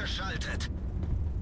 Abgeschaltet!